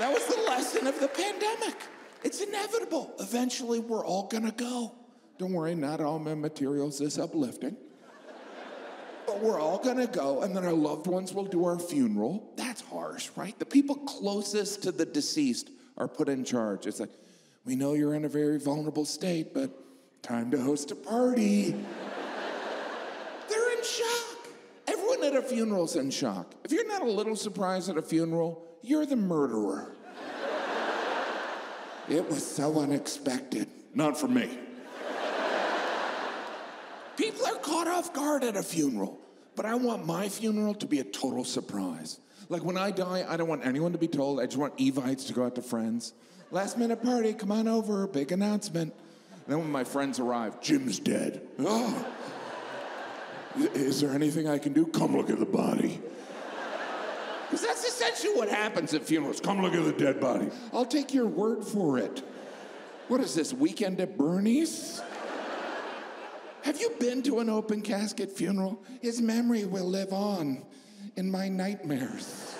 That was the lesson of the pandemic. It's inevitable. Eventually, we're all gonna go. Don't worry, not all my materials is uplifting. But we're all gonna go, and then our loved ones will do our funeral. That's harsh, right? The people closest to the deceased are put in charge. It's like, we know you're in a very vulnerable state, but time to host a party. They're in shock. At a funeral's in shock. If you're not a little surprised at a funeral, you're the murderer. It was so unexpected. Not for me. People are caught off guard at a funeral, but I want my funeral to be a total surprise. Like when I die, I don't want anyone to be told. I just want Evites to go out to friends. Last minute party, come on over, big announcement. And then when my friends arrive, Jim's dead. Oh. Is there anything I can do? Come look at the body. Because that's essentially what happens at funerals. Come look at the dead body. I'll take your word for it. What is this, weekend at Bernie's? Have you been to an open casket funeral? His memory will live on in my nightmares.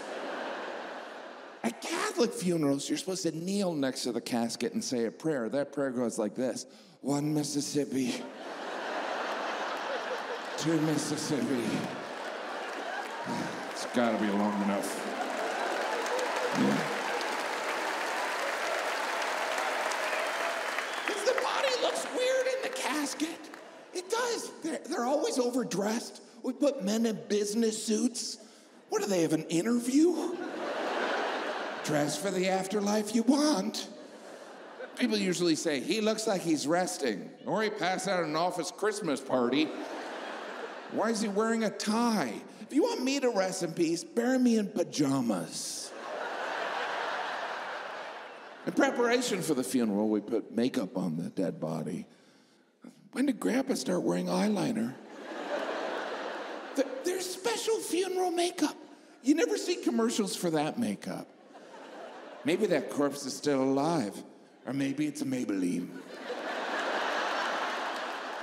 At Catholic funerals, you're supposed to kneel next to the casket and say a prayer. That prayer goes like this One Mississippi, two Mississippi. It's gotta be long enough. Because the body looks weird in the casket. It does. They're, they're always overdressed. We put men in business suits. What do they have, an interview? Dress for the afterlife you want. People usually say, he looks like he's resting, or he passed out at an office Christmas party. Why is he wearing a tie? If you want me to rest in peace, bury me in pajamas. In preparation for the funeral, we put makeup on the dead body. When did Grandpa start wearing eyeliner? There's special funeral makeup. You never see commercials for that makeup. Maybe that corpse is still alive, or maybe it's Maybelline.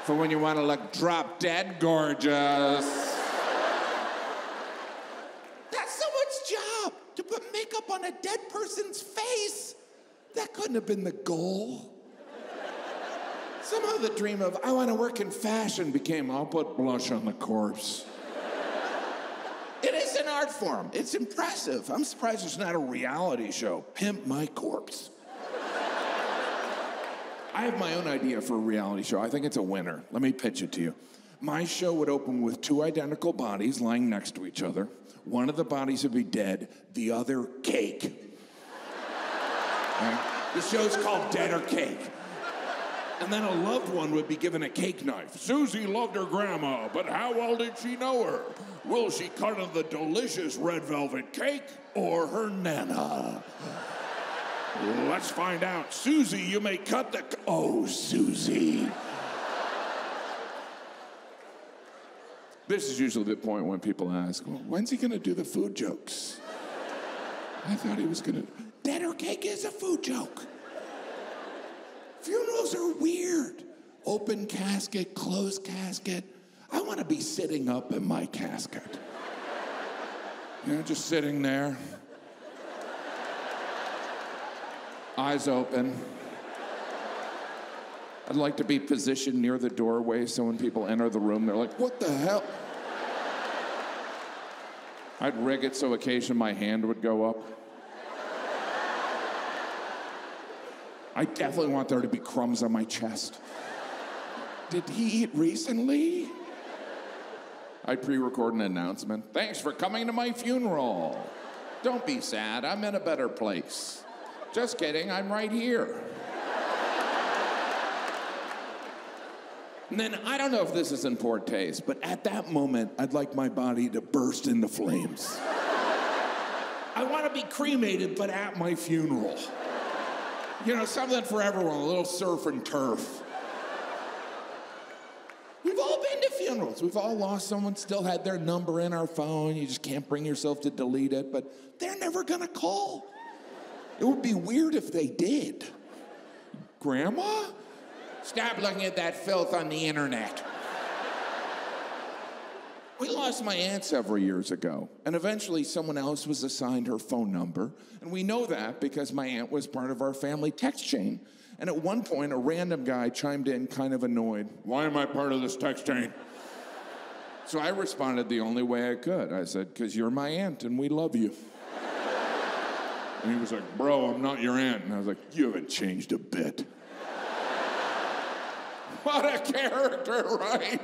For when you want to look drop dead gorgeous. That's someone's job to put makeup on a dead person's face. That couldn't have been the goal. Somehow the dream of, I want to work in fashion became, I'll put blush on the corpse. It is an art form. It's impressive. I'm surprised it's not a reality show. Pimp My Corpse. I have my own idea for a reality show. I think it's a winner. Let me pitch it to you. My show would open with two identical bodies lying next to each other. One of the bodies would be dead, the other cake. The show's called Dead or Cake. And then a loved one would be given a cake knife. Susie loved her grandma, but how well did she know her? Will she cut on the delicious red velvet cake or her nana? Let's find out. Susie, you may cut the. Oh, Susie. This is usually the point when people ask, well, when's he gonna do the food jokes? I thought he was gonna. Dead or cake is a food joke. Funerals are weird. Open casket, closed casket. I want to be sitting up in my casket. You know, just sitting there. Eyes open. I'd like to be positioned near the doorway so when people enter the room, they're like, what the hell? I'd rig it so occasionally my hand would go up. I definitely want there to be crumbs on my chest. Did he eat recently? I'd pre record an announcement. Thanks for coming to my funeral. Don't be sad, I'm in a better place. Just kidding, I'm right here. And then I don't know if this is in poor taste, but at that moment, I'd like my body to burst into flames. I want to be cremated, but at my funeral. You know, something for everyone, a little surf and turf. We've all been to funerals. We've all lost someone, still had their number in our phone. You just can't bring yourself to delete it, but they're never gonna call. It would be weird if they did. Grandma? Stop looking at that filth on the internet. We lost my aunt several years ago, and eventually someone else was assigned her phone number. And we know that because my aunt was part of our family text chain. And at one point, a random guy chimed in, kind of annoyed. Why am I part of this text chain? so I responded the only way I could. I said, Because you're my aunt and we love you. And he was like, Bro, I'm not your aunt. And I was like, You haven't changed a bit. what a character, right?